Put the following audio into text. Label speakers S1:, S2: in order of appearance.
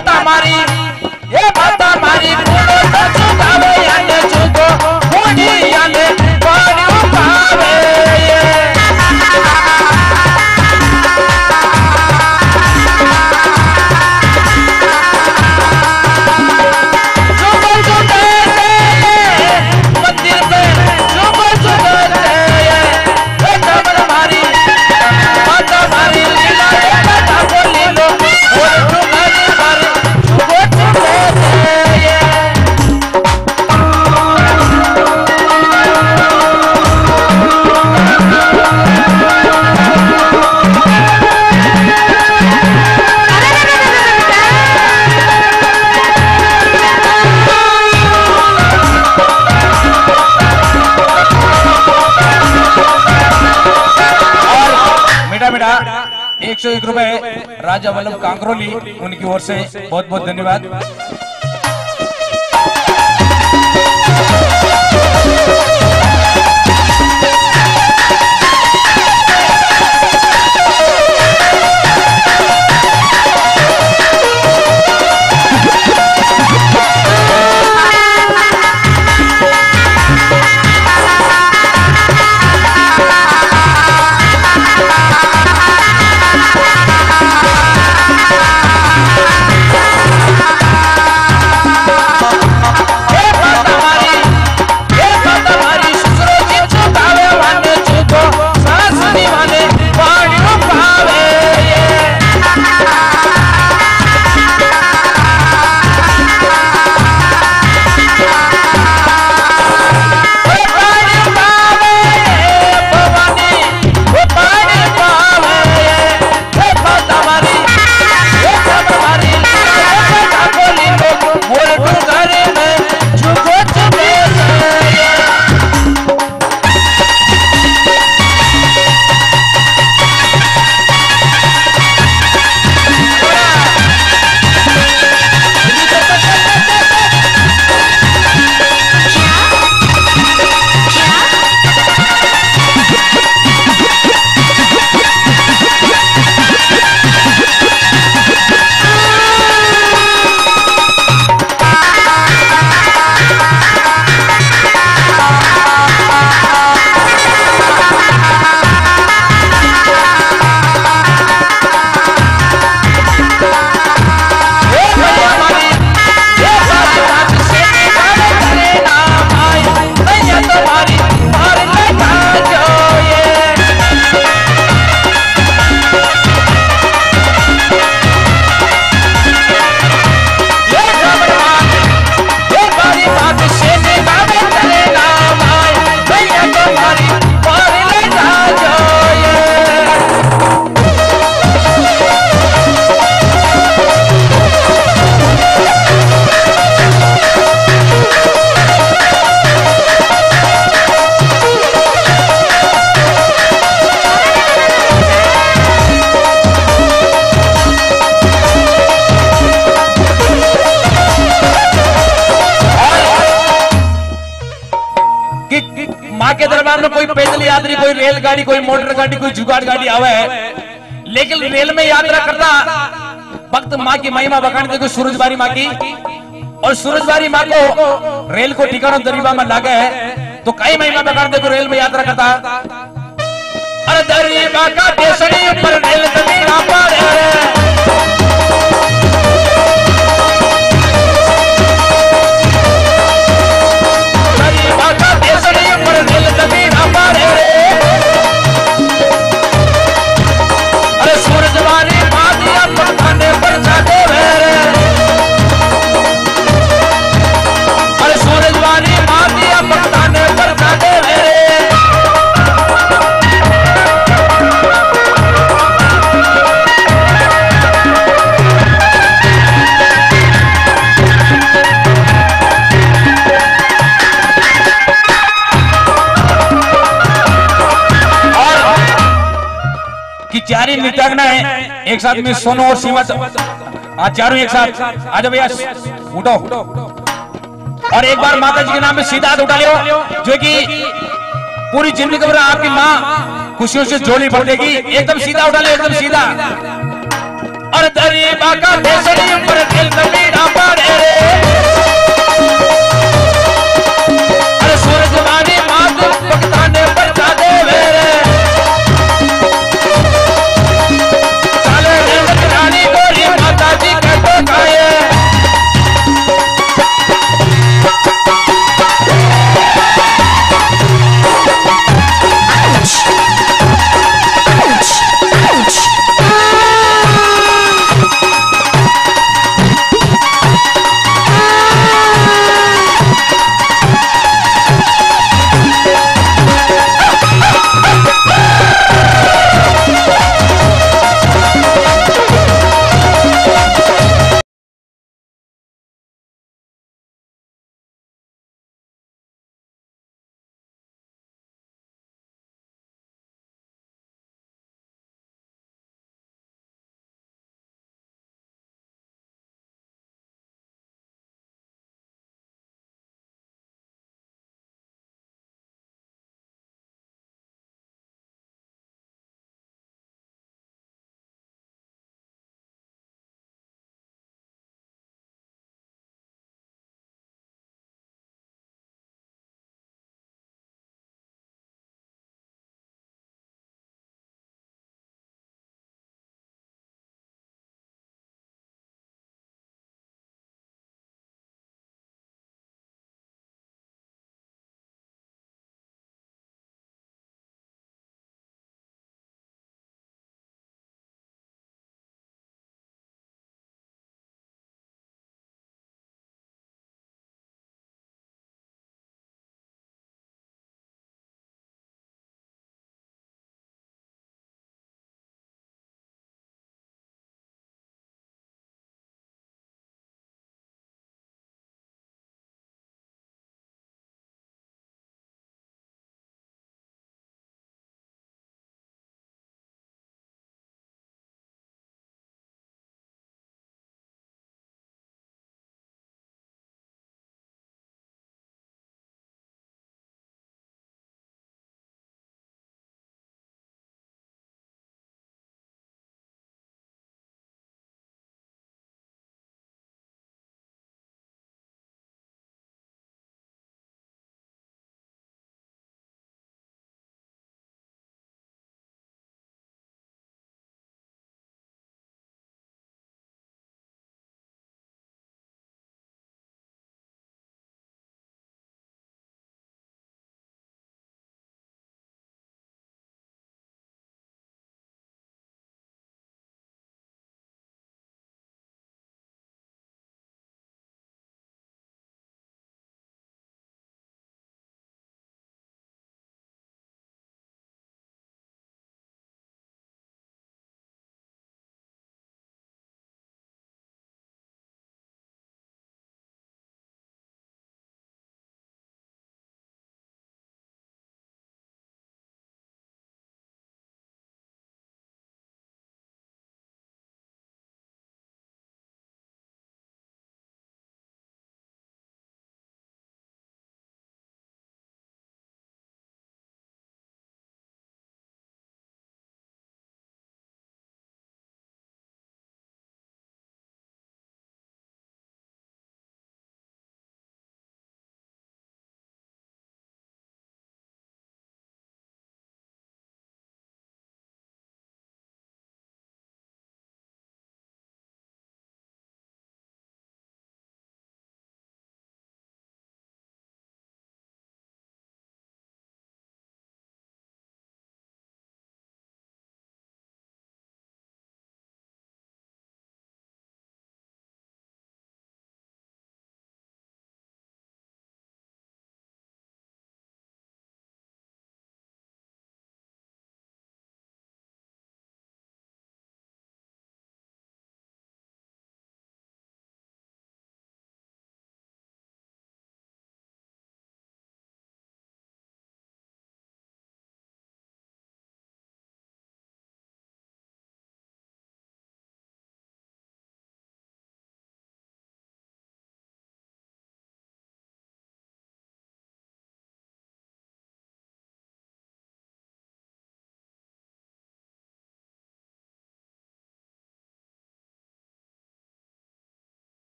S1: माता मारी। राजा वल्लभ कांकरोली उनकी ओर से बहुत बहुत धन्यवाद। कि माँ के दरबार में कोई पैदल यात्री, कोई रेलगाड़ी, कोई मोटर गाड़ी कोई जुगाड़ गाड़ी आवे। है लेकिन रेल में यात्रा करता वक्त माँ की महिमा बखान देखो सूरजबारी माँ की। और सूरजबारी माँ को रेल को ठिकाना दरीबा में लागे। है तो कई महिमा बखान देखो रेल में यात्रा करता। अरे दरीबा का रेल कि चार ही निटागना है। एक साथ में सोनू और सीमा आज चारों एक साथ। आ जाओ भैया, उठो। और एक बार माता जी के नाम पे सीधा हाथ उठा लियो, जो कि पूरी ज़िंदगी भर आपकी माँ खुशियों से झोली भर देगी। एकदम सीधा उठा लियो, एकदम सीधा। पर दरी बाका देसड़ी पर दिल कभी